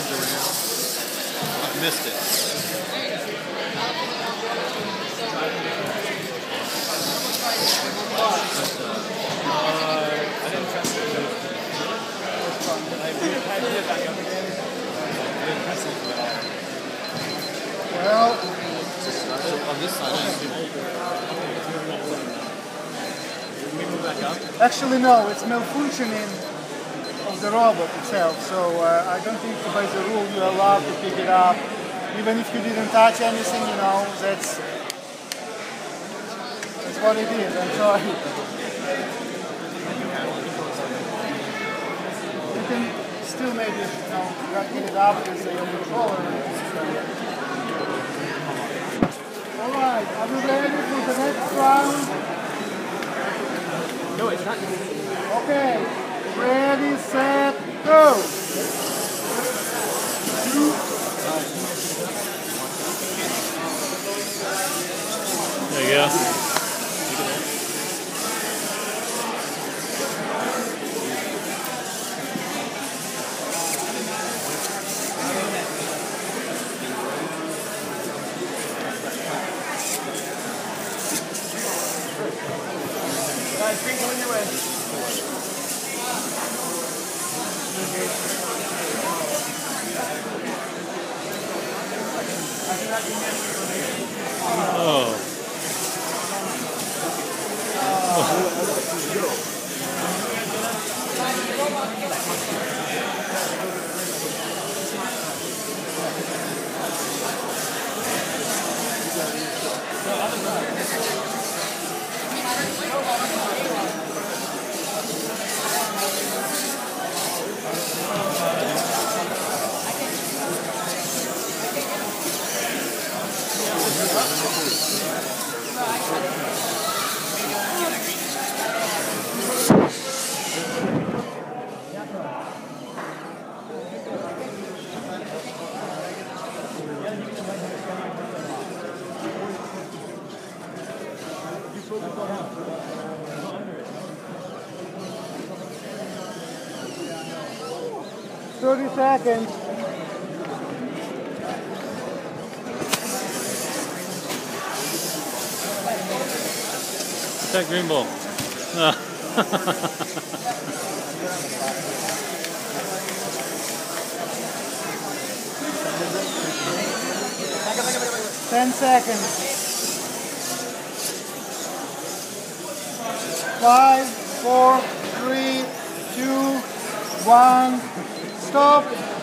turns around. I missed it. Well, On this side, actually no, it's malfunctioning of the robot itself. So uh, I don't think by the rule you're allowed to pick it up. Even if you didn't touch anything, you know, that's that's what it is. I'm sorry. You can still maybe, you know, get it up with your controller. Alright, are you ready for the next round? No, it's not. Okay, ready, set, go. There you go. Guys, drink on your way. Oh. Thirty seconds. That green ball. Ah. Ten seconds. Five, four, three, two, one. Stop.